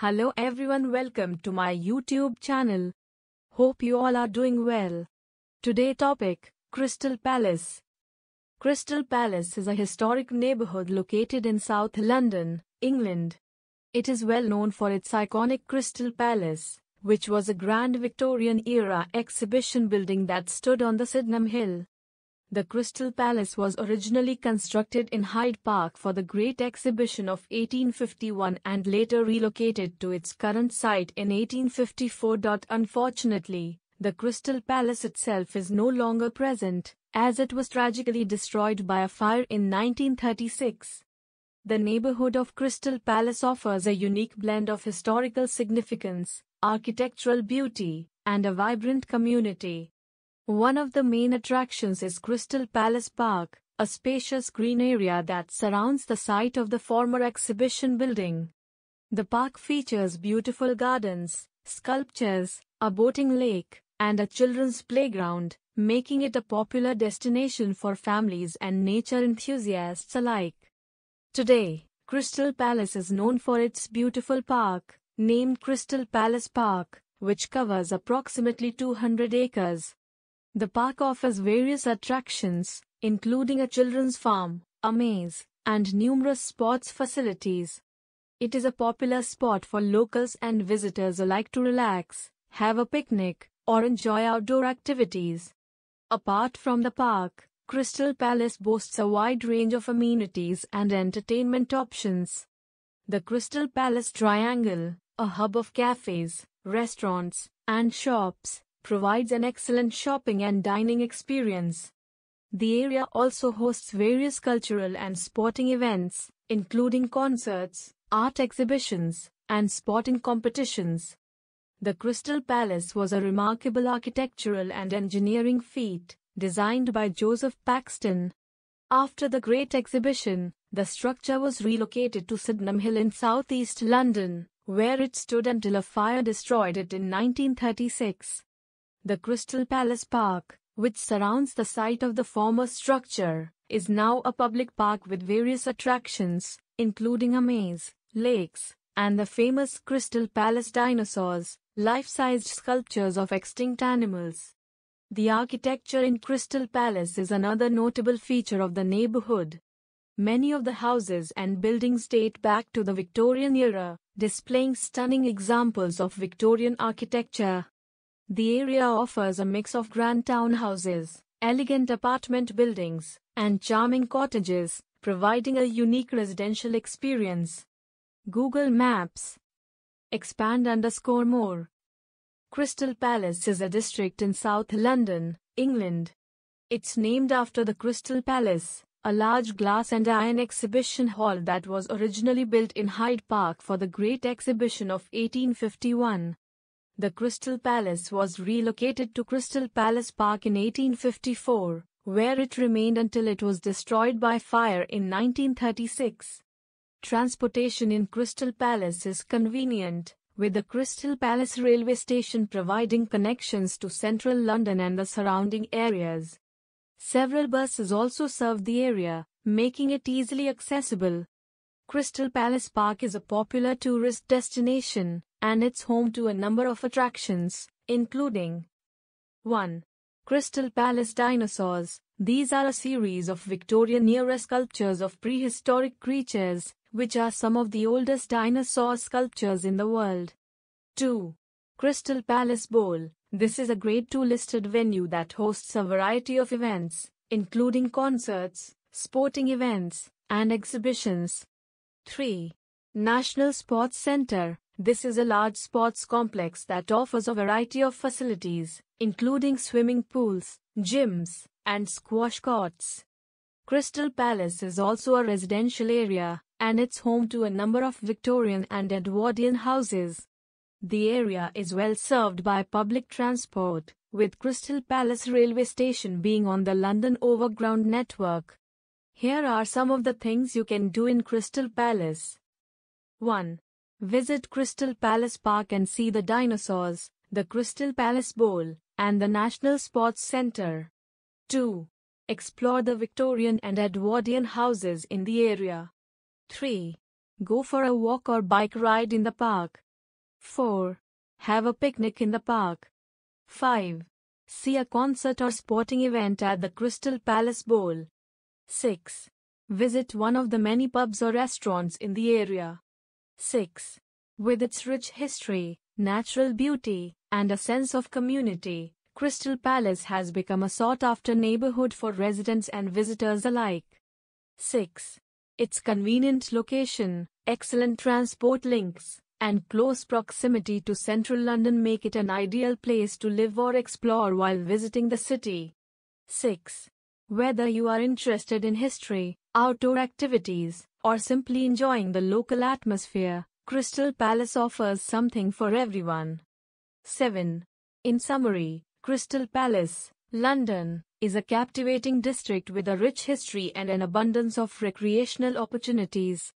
Hello everyone, welcome to my YouTube channel. Hope you all are doing well. Today topic Crystal Palace. Crystal Palace is a historic neighborhood located in South London, England. It is well known for its iconic Crystal Palace, which was a grand Victorian era exhibition building that stood on the Sydenham Hill. The Crystal Palace was originally constructed in Hyde Park for the Great Exhibition of 1851 and later relocated to its current site in 1854. Unfortunately, the Crystal Palace itself is no longer present, as it was tragically destroyed by a fire in 1936. The neighborhood of Crystal Palace offers a unique blend of historical significance, architectural beauty, and a vibrant community. One of the main attractions is Crystal Palace Park, a spacious green area that surrounds the site of the former exhibition building. The park features beautiful gardens, sculptures, a boating lake, and a children's playground, making it a popular destination for families and nature enthusiasts alike. Today, Crystal Palace is known for its beautiful park, named Crystal Palace Park, which covers approximately 200 acres. The park offers various attractions, including a children's farm, a maze, and numerous sports facilities. It is a popular spot for locals and visitors alike to relax, have a picnic, or enjoy outdoor activities. Apart from the park, Crystal Palace boasts a wide range of amenities and entertainment options. The Crystal Palace Triangle, a hub of cafes, restaurants, and shops, provides an excellent shopping and dining experience. The area also hosts various cultural and sporting events, including concerts, art exhibitions, and sporting competitions. The Crystal Palace was a remarkable architectural and engineering feat, designed by Joseph Paxton. After the Great Exhibition, the structure was relocated to Sydenham Hill in southeast London, where it stood until a fire destroyed it in 1936. The Crystal Palace Park, which surrounds the site of the former structure, is now a public park with various attractions, including a maze, lakes, and the famous Crystal Palace dinosaurs, life-sized sculptures of extinct animals. The architecture in Crystal Palace is another notable feature of the neighborhood. Many of the houses and buildings date back to the Victorian era, displaying stunning examples of Victorian architecture. The area offers a mix of grand townhouses, elegant apartment buildings, and charming cottages, providing a unique residential experience. Google Maps Expand underscore more. Crystal Palace is a district in South London, England. It's named after the Crystal Palace, a large glass and iron exhibition hall that was originally built in Hyde Park for the Great Exhibition of 1851. The Crystal Palace was relocated to Crystal Palace Park in 1854, where it remained until it was destroyed by fire in 1936. Transportation in Crystal Palace is convenient, with the Crystal Palace railway station providing connections to central London and the surrounding areas. Several buses also serve the area, making it easily accessible. Crystal Palace Park is a popular tourist destination, and it's home to a number of attractions, including 1. Crystal Palace Dinosaurs. These are a series of Victorian era sculptures of prehistoric creatures, which are some of the oldest dinosaur sculptures in the world. 2. Crystal Palace Bowl. This is a Grade 2 listed venue that hosts a variety of events, including concerts, sporting events, and exhibitions. 3. National Sports Center. This is a large sports complex that offers a variety of facilities, including swimming pools, gyms, and squash courts. Crystal Palace is also a residential area, and it's home to a number of Victorian and Edwardian houses. The area is well served by public transport, with Crystal Palace railway station being on the London Overground network. Here are some of the things you can do in Crystal Palace. 1. Visit Crystal Palace Park and see the dinosaurs, the Crystal Palace Bowl, and the National Sports Center. 2. Explore the Victorian and Edwardian houses in the area. 3. Go for a walk or bike ride in the park, 4. Have a picnic in the park. 5. See a concert or sporting event at the Crystal Palace Bowl. 6. Visit one of the many pubs or restaurants in the area. 6. With its rich history, natural beauty, and a sense of community, Crystal Palace has become a sought after neighborhood for residents and visitors alike. 6. Its convenient location, excellent transport links, and close proximity to central London make it an ideal place to live or explore while visiting the city. 6. Whether you are interested in history, outdoor activities, or simply enjoying the local atmosphere, Crystal Palace offers something for everyone. 7. In summary, Crystal Palace, London, is a captivating district with a rich history and an abundance of recreational opportunities.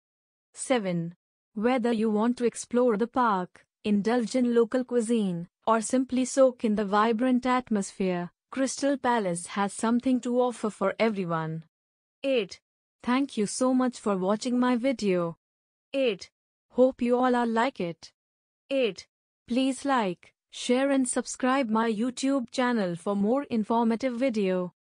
7. Whether you want to explore the park, indulge in local cuisine, or simply soak in the vibrant atmosphere, Crystal Palace has something to offer for everyone. 8. Thank you so much for watching my video. 8. Hope you all are like it. 8. Please like, share and subscribe my YouTube channel for more informative video.